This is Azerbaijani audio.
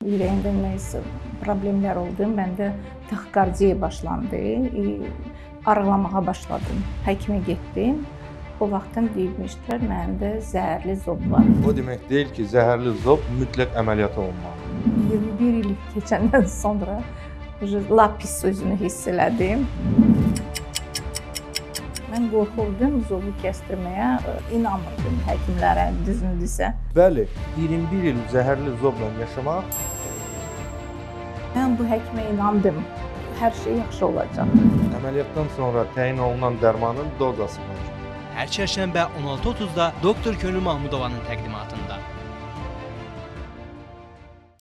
Ürəyimdə nəyisə problemlər oldu. Məndə taxikardiya başlandı. Arıqlamağa başladım. Həkimə getdim. O vaxtdan deyibmişdilər məndə zəhərli zob var. O demək deyil ki, zəhərli zob mütləq əməliyyat olunmalıdır. 21 il keçəndən sonra uje lap pis özünü hiss elədim. Mən qorxurdum zobu kəstirməyə, inanmırdım həkimlərə düzündüsə. Bəli, 21 il zəhərli zobla yaşamaq Mən bu həkimə inandım. Hər şey yaxşı olacaq. əməliyyatdan sonra təyin olunan dərmanın dozası var. Hər çərşənbə 16:30-da Doktor Könül Mahmudovanın təqdimatında